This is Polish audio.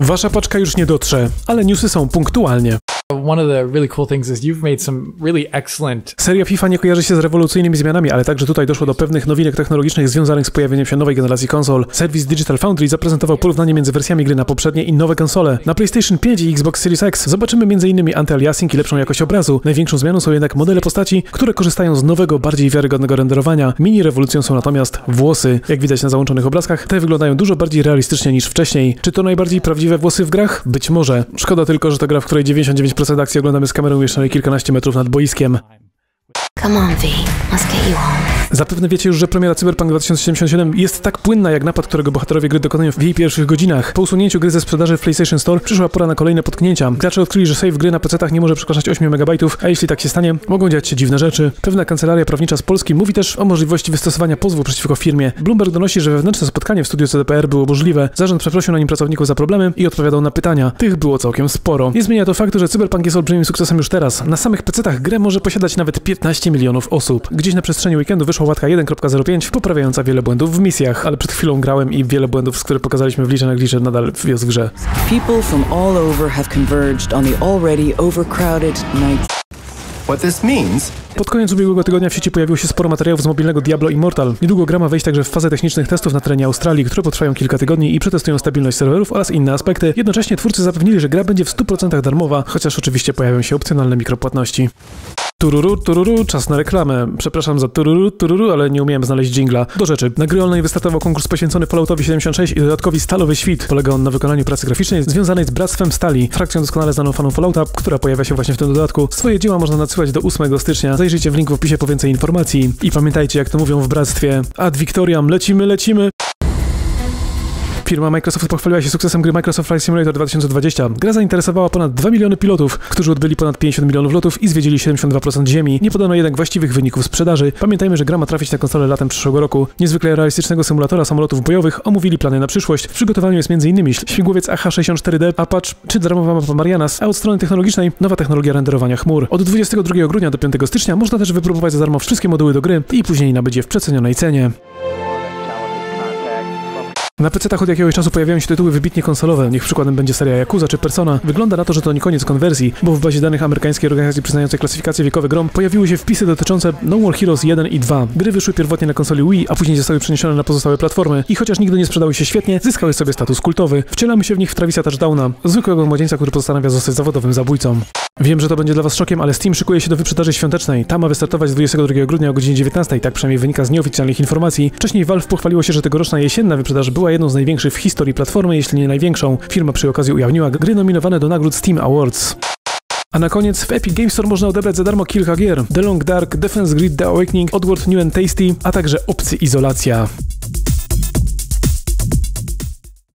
Wasza paczka już nie dotrze, ale newsy są punktualnie. One of the really cool things is you've made some really excellent Seria FIFA nie kojarzy się z rewolucyjnymi zmianami, ale także tutaj doszło do pewnych nowinek technologicznych związanych z pojawieniem się nowej generacji konsol. Serwis Digital Foundry zaprezentował porównanie między wersjami gry na poprzednie i nowe konsole. Na PlayStation 5 i Xbox Series X zobaczymy m.in. anti-aliasing i lepszą jakość obrazu. Największą zmianą są jednak modele postaci, które korzystają z nowego, bardziej wiarygodnego renderowania. Mini rewolucją są natomiast włosy. Jak widać na załączonych obrazkach, te wyglądają dużo bardziej realistycznie niż wcześniej. Czy to najbardziej prawdziwe włosy w grach? Być może. Szkoda tylko, że to gra, w której 99% akcji oglądamy z kamerą umieszczonej kilkanaście metrów nad boiskiem. Come on, V. Get you home. Zapewne wiecie już, że premiera Cyberpunk 2077 jest tak płynna jak napad, którego bohaterowie gry dokonują w jej pierwszych godzinach. Po usunięciu gry ze sprzedaży w PlayStation Store przyszła pora na kolejne potknięcia. Gracze odkryli, że save gry na PC-tach nie może przekraczać 8 MB, a jeśli tak się stanie, mogą dziać się dziwne rzeczy. Pewna kancelaria prawnicza z Polski mówi też o możliwości wystosowania pozwu przeciwko firmie. Bloomberg donosi, że wewnętrzne spotkanie w studiu CDPR było możliwe. Zarząd przeprosił na nim pracowników za problemy i odpowiadał na pytania. Tych było całkiem sporo. Nie zmienia to faktu, że Cyberpunk jest olbrzymim sukcesem już teraz. Na samych PC-tach grę może posiadać nawet 15 milionów osób. Gdzieś na przestrzeni weekendu wyszła łatka 1.05 poprawiająca wiele błędów w misjach, ale przed chwilą grałem i wiele błędów, które pokazaliśmy w liczę na glicze nadal jest w grze. People from all over have converged on the already overcrowded night. What this means Pod koniec ubiegłego tygodnia w sieci pojawiło się sporo materiałów z mobilnego Diablo Immortal. Niedługo gra ma wejść także w fazę technicznych testów na terenie Australii, które potrwają kilka tygodni i przetestują stabilność serwerów oraz inne aspekty. Jednocześnie twórcy zapewnili, że gra będzie w 100% darmowa, chociaż oczywiście pojawią się opcjonalne mikropłatności. Tururu, tururu, czas na reklamę. Przepraszam za tururu, tururu, ale nie umiałem znaleźć jingla. Do rzeczy. Na gry online wystartował konkurs poświęcony Falloutowi 76 i dodatkowi Stalowy Świt. Polega on na wykonaniu pracy graficznej związanej z Bractwem Stali, frakcją doskonale znaną fanom Fallouta, która pojawia się właśnie w tym dodatku. Swoje dzieła można nadsyłać do 8 stycznia. Zajrzyjcie w link w opisie po więcej informacji. I pamiętajcie, jak to mówią w Bractwie. Ad Victoriam, lecimy, lecimy! Firma Microsoft pochwaliła się sukcesem gry Microsoft Flight Simulator 2020. Gra zainteresowała ponad 2 miliony pilotów, którzy odbyli ponad 50 milionów lotów i zwiedzili 72% ziemi. Nie podano jednak właściwych wyników sprzedaży. Pamiętajmy, że gra ma trafić na konsolę latem przyszłego roku. Niezwykle realistycznego symulatora samolotów bojowych omówili plany na przyszłość. W przygotowaniu jest m.in. śmigłowiec AH-64D, Apache czy darmowa mapa Marianas, a od strony technologicznej nowa technologia renderowania chmur. Od 22 grudnia do 5 stycznia można też wypróbować za darmo wszystkie moduły do gry i później nabyć je w przecenionej cenie. Na PC-tach od jakiegoś czasu pojawiają się tytuły wybitnie konsolowe, niech przykładem będzie seria Yakuza czy Persona. Wygląda na to, że to nie koniec konwersji, bo w bazie danych amerykańskiej organizacji przyznającej klasyfikacje wiekowe grom pojawiły się wpisy dotyczące No More Heroes 1 i 2. Gry wyszły pierwotnie na konsoli Wii, a później zostały przeniesione na pozostałe platformy i chociaż nigdy nie sprzedały się świetnie, zyskały sobie status kultowy. Wcielamy się w nich w Travisa Touchdowna, zwykłego młodzieńca, który postanawia zostać zawodowym zabójcą. Wiem, że to będzie dla Was szokiem, ale Steam szykuje się do wyprzedaży świątecznej. Ta ma wystartować 22 grudnia o godzinie 19, tak przynajmniej wynika z nieoficjalnych informacji. Wcześniej Valve pochwaliło się, że tegoroczna jesienna wyprzedaż była jedną z największych w historii platformy, jeśli nie największą. Firma przy okazji ujawniła gry nominowane do nagród Steam Awards. A na koniec w Epic Games Store można odebrać za darmo kilka gier. The Long Dark, Defense Grid The Awakening, Oddworld New and Tasty, a także opcje izolacja.